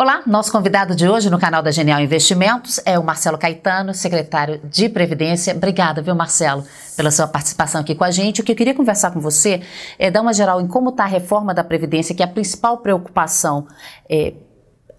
Olá, nosso convidado de hoje no canal da Genial Investimentos é o Marcelo Caetano, secretário de Previdência. Obrigada, viu, Marcelo, pela sua participação aqui com a gente. O que eu queria conversar com você é dar uma geral em como está a reforma da Previdência, que é a principal preocupação é,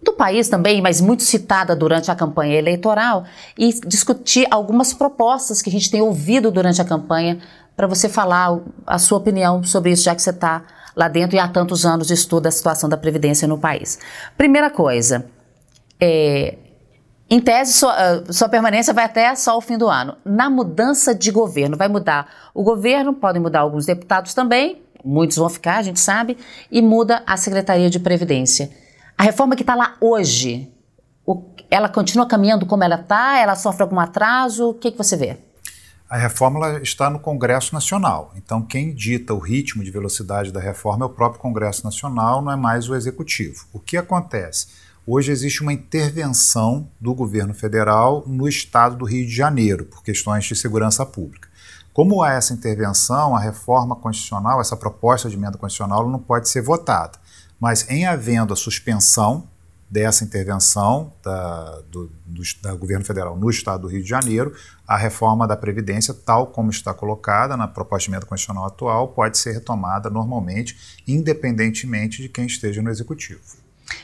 do país também, mas muito citada durante a campanha eleitoral, e discutir algumas propostas que a gente tem ouvido durante a campanha para você falar a sua opinião sobre isso, já que você está lá dentro e há tantos anos estuda a situação da Previdência no país. Primeira coisa, é, em tese, sua, ah, sua, permanência vai até só o fim do ano. Na mudança de governo, vai mudar o governo, podem mudar alguns deputados também, muitos vão ficar, a gente sabe, e muda a Secretaria de Previdência. A reforma que está lá hoje, o, ela continua caminhando como ela está? Ela sofre algum atraso? O que, que você vê? A reforma está no Congresso Nacional. Então, quem dita o ritmo de velocidade da reforma é o próprio Congresso Nacional, não é mais o Executivo. O que acontece? Hoje existe uma intervenção do governo federal no estado do Rio de Janeiro, por questões de segurança pública. Como há essa intervenção, a reforma constitucional, essa proposta de emenda constitucional, não pode ser votada. Mas, em havendo a suspensão dessa intervenção da, do, do da governo federal no estado do Rio de Janeiro, a reforma da Previdência, tal como está colocada na proposta de emenda constitucional atual, pode ser retomada normalmente, independentemente de quem esteja no executivo.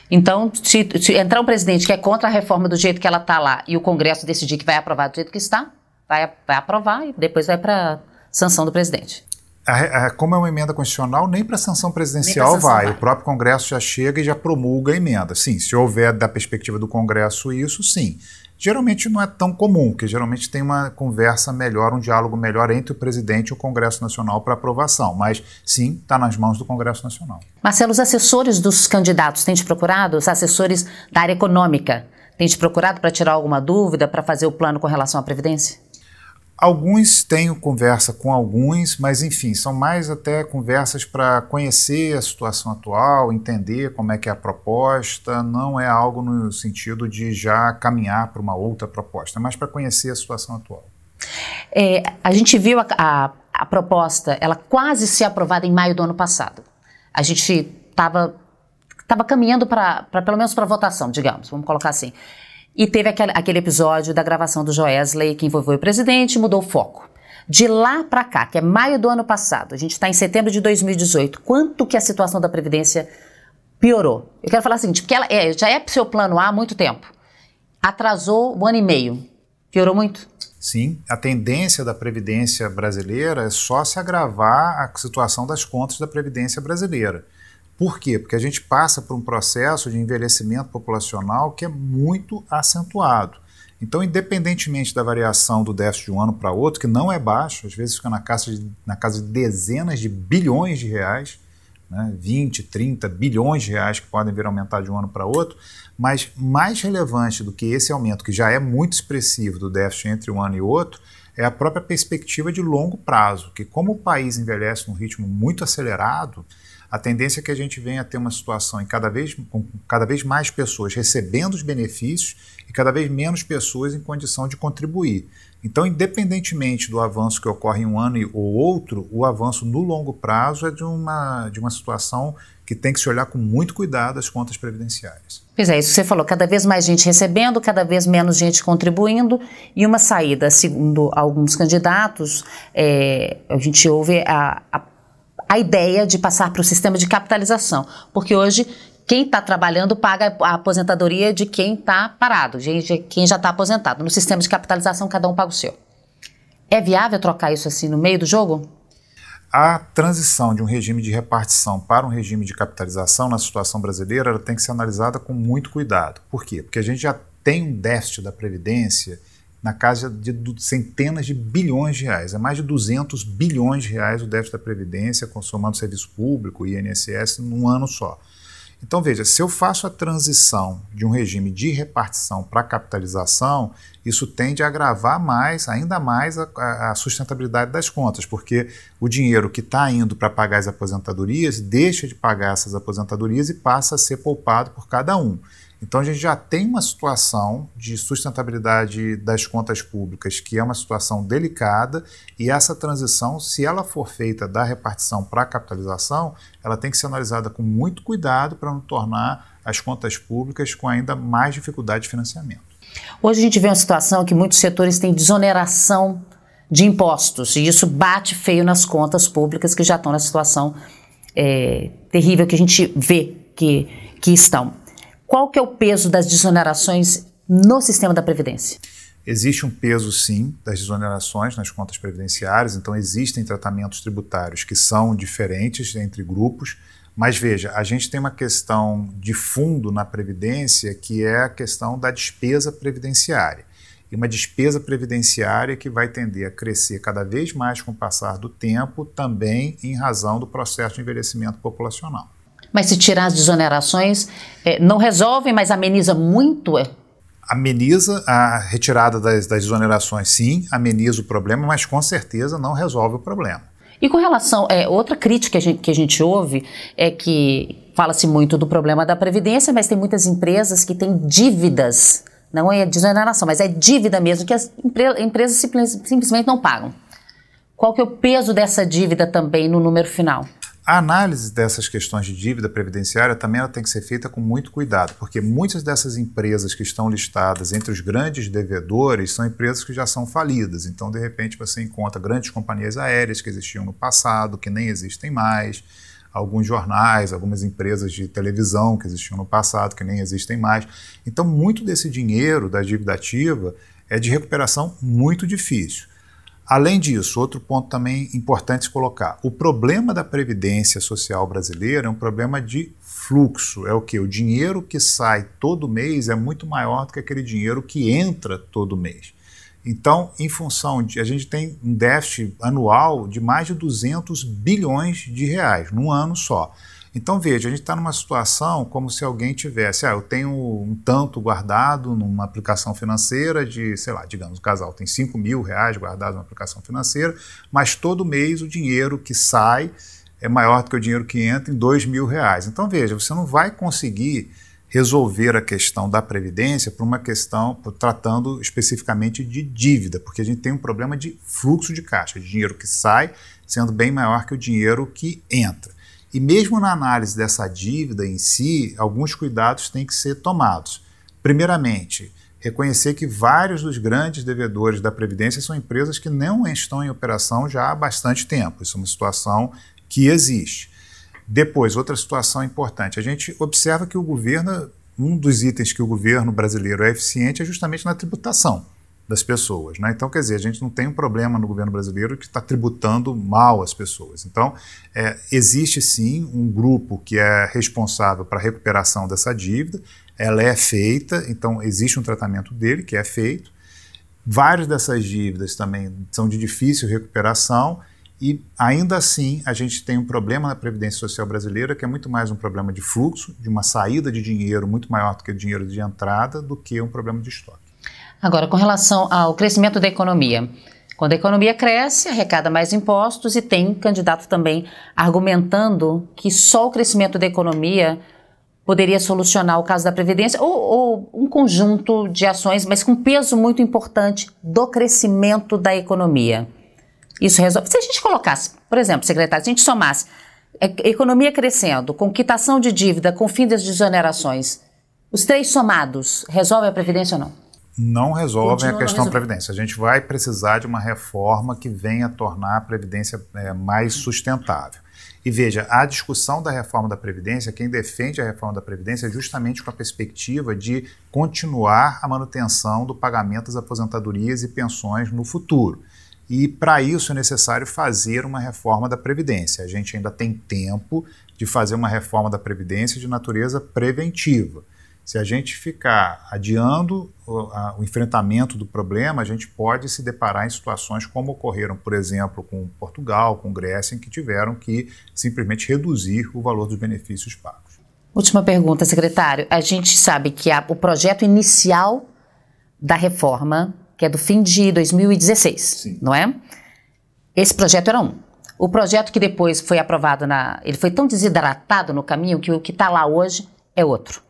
Então, se, se entrar um presidente que é contra a reforma do jeito que ela está lá e o Congresso decidir que vai aprovar do jeito que está, vai, vai aprovar e depois vai para sanção do presidente. A, a, como é uma emenda constitucional, nem para sanção presidencial vai. vai. O próprio Congresso já chega e já promulga a emenda. Sim, se houver da perspectiva do Congresso isso, sim. Geralmente não é tão comum, porque geralmente tem uma conversa melhor, um diálogo melhor entre o presidente e o Congresso Nacional para aprovação. Mas sim, está nas mãos do Congresso Nacional. Marcelo, os assessores dos candidatos têm te procurado? Os assessores da área econômica têm te procurado para tirar alguma dúvida, para fazer o plano com relação à Previdência? Alguns tenho conversa com alguns, mas enfim, são mais até conversas para conhecer a situação atual, entender como é que é a proposta, não é algo no sentido de já caminhar para uma outra proposta, é mais para conhecer a situação atual. É, a gente viu a, a, a proposta, ela quase ser aprovada em maio do ano passado. A gente estava tava caminhando para, pelo menos para votação, digamos, vamos colocar assim. E teve aquele, episódio da gravação do Joesley que envolveu o presidente e mudou o foco. De lá para cá, que é maio do ano passado, a gente está em setembro de 2018, quanto que a situação da Previdência piorou? Eu quero falar o seguinte, porque ela é, já é seu plano A há muito tempo. Atrasou um ano e meio. Piorou muito? Sim, a tendência da Previdência brasileira é só se agravar a situação das contas da Previdência brasileira. Por quê? Porque a gente passa por um processo de envelhecimento populacional que é muito acentuado. Então, independentemente da variação do déficit de um ano para outro, que não é baixo, às vezes fica na casa de, na casa de dezenas de bilhões de reais, né, 20, 30 bilhões de reais que podem vir a aumentar de um ano para outro, mas mais relevante do que esse aumento, que já é muito expressivo do déficit entre um ano e outro, é a própria perspectiva de longo prazo, que como o país envelhece num ritmo muito acelerado, a tendência é que a gente venha a ter uma situação em cada vez, com cada vez mais pessoas recebendo os benefícios e cada vez menos pessoas em condição de contribuir. Então, independentemente do avanço que ocorre em um ano ou outro, o avanço no longo prazo é de uma, de uma situação que tem que se olhar com muito cuidado as contas previdenciárias. Pois é, isso que você falou, cada vez mais gente recebendo, cada vez menos gente contribuindo e uma saída, segundo alguns candidatos, é, a gente ouve a, a a ideia de passar para o sistema de capitalização, porque hoje quem está trabalhando paga a aposentadoria de quem está parado, de quem já está aposentado. No sistema de capitalização, cada um paga o seu. É viável trocar isso assim no meio do jogo? A transição de um regime de repartição para um regime de capitalização na situação brasileira ela tem que ser analisada com muito cuidado. Por quê? Porque a gente já tem um déficit da Previdência na casa de centenas de bilhões de reais. É mais de 200 bilhões de reais o déficit da Previdência, consumando serviço público e INSS num ano só. Então, veja, se eu faço a transição de um regime de repartição para capitalização, isso tende a agravar mais, ainda mais, a, a sustentabilidade das contas, porque o dinheiro que está indo para pagar as aposentadorias deixa de pagar essas aposentadorias e passa a ser poupado por cada um. Então a gente já tem uma situação de sustentabilidade das contas públicas que é uma situação delicada e essa transição, se ela for feita da repartição para a capitalização, ela tem que ser analisada com muito cuidado para não tornar as contas públicas com ainda mais dificuldade de financiamento. Hoje a gente vê uma situação que muitos setores têm desoneração de impostos e isso bate feio nas contas públicas que já estão na situação é, terrível que a gente vê que, que estão. Qual que é o peso das desonerações no sistema da Previdência? Existe um peso, sim, das desonerações nas contas previdenciárias, então existem tratamentos tributários que são diferentes entre grupos, mas veja, a gente tem uma questão de fundo na Previdência que é a questão da despesa previdenciária. E uma despesa previdenciária que vai tender a crescer cada vez mais com o passar do tempo, também em razão do processo de envelhecimento populacional. Mas se tirar as desonerações, é, não resolve, mas ameniza muito? É? Ameniza a retirada das, das desonerações, sim, ameniza o problema, mas com certeza não resolve o problema. E com relação, é, outra crítica que a, gente, que a gente ouve é que fala-se muito do problema da Previdência, mas tem muitas empresas que têm dívidas, não é desoneração, mas é dívida mesmo, que as empresas simplesmente não pagam. Qual que é o peso dessa dívida também no número final? A análise dessas questões de dívida previdenciária também ela tem que ser feita com muito cuidado, porque muitas dessas empresas que estão listadas entre os grandes devedores são empresas que já são falidas. Então, de repente, você encontra grandes companhias aéreas que existiam no passado, que nem existem mais, alguns jornais, algumas empresas de televisão que existiam no passado, que nem existem mais. Então, muito desse dinheiro da dívida ativa é de recuperação muito difícil. Além disso, outro ponto também importante colocar: o problema da previdência social brasileira é um problema de fluxo. É o que? O dinheiro que sai todo mês é muito maior do que aquele dinheiro que entra todo mês. Então, em função de. A gente tem um déficit anual de mais de 200 bilhões de reais, num ano só. Então, veja, a gente está numa situação como se alguém tivesse, ah, eu tenho um tanto guardado numa aplicação financeira de, sei lá, digamos, o casal tem 5 mil reais guardado numa aplicação financeira, mas todo mês o dinheiro que sai é maior do que o dinheiro que entra em 2 mil reais. Então, veja, você não vai conseguir resolver a questão da previdência por uma questão tratando especificamente de dívida, porque a gente tem um problema de fluxo de caixa, de dinheiro que sai sendo bem maior que o dinheiro que entra. E mesmo na análise dessa dívida em si, alguns cuidados têm que ser tomados. Primeiramente, reconhecer que vários dos grandes devedores da Previdência são empresas que não estão em operação já há bastante tempo. Isso é uma situação que existe. Depois, outra situação importante: a gente observa que o governo, um dos itens que o governo brasileiro é eficiente é justamente na tributação das pessoas. Né? Então, quer dizer, a gente não tem um problema no governo brasileiro que está tributando mal as pessoas. Então, é, existe sim um grupo que é responsável para a recuperação dessa dívida, ela é feita, então existe um tratamento dele que é feito. Várias dessas dívidas também são de difícil recuperação e ainda assim a gente tem um problema na Previdência Social brasileira que é muito mais um problema de fluxo, de uma saída de dinheiro muito maior do que o dinheiro de entrada, do que um problema de estoque. Agora, com relação ao crescimento da economia. Quando a economia cresce, arrecada mais impostos e tem candidato também argumentando que só o crescimento da economia poderia solucionar o caso da Previdência ou, ou, um conjunto de ações, mas com peso muito importante do crescimento da economia. Isso resolve. Se a gente colocasse, por exemplo, secretário, se a gente somasse economia crescendo, com quitação de dívida, com fim das desonerações, os três somados, resolve a Previdência ou não? Não resolvem Continua a questão da Previdência. A gente vai precisar de uma reforma que venha tornar a Previdência é, mais sustentável. E veja, a discussão da reforma da Previdência, quem defende a reforma da Previdência é justamente com a perspectiva de continuar a manutenção do pagamento das aposentadorias e pensões no futuro. E para isso é necessário fazer uma reforma da Previdência. A gente ainda tem tempo de fazer uma reforma da Previdência de natureza preventiva. Se a gente ficar adiando o, a, o, enfrentamento do problema, a gente pode se deparar em situações como ocorreram, por exemplo, com Portugal, com Grécia, em que tiveram que simplesmente reduzir o valor dos benefícios pagos. Última pergunta, secretário. A gente sabe que o projeto inicial da reforma, que é do fim de 2016, Sim. não é? Esse projeto era um. O projeto que depois foi aprovado na. Ele foi tão desidratado no caminho que o que está lá hoje é outro.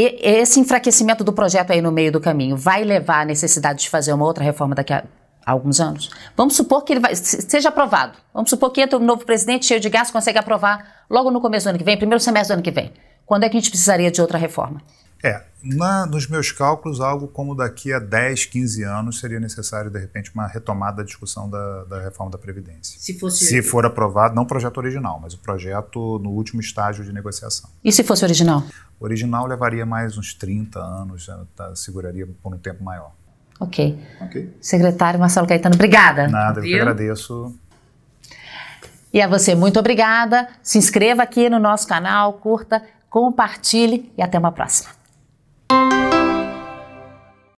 E esse enfraquecimento do projeto aí no meio do caminho vai levar à necessidade de fazer uma outra reforma daqui a alguns anos? Vamos supor que ele vai, seja aprovado. Vamos supor que entra um novo presidente cheio de gás, consegue aprovar logo no começo do ano que vem, primeiro semestre do ano que vem. Quando é que a gente precisaria de outra reforma? É, na, nos meus cálculos, algo como daqui a 10, 15 anos seria necessário, de repente, uma retomada da discussão da, da reforma da Previdência. Se, fosse... se for aprovado, não o projeto original, mas o projeto no último estágio de negociação. E se fosse original? O original levaria mais uns 30 anos, tá, seguraria por um tempo maior. Ok. okay. Secretário Marcelo Caetano, obrigada. Nada, eu que agradeço. E a você, muito obrigada. Se inscreva aqui no nosso canal, curta, compartilhe e até uma próxima. Thank you.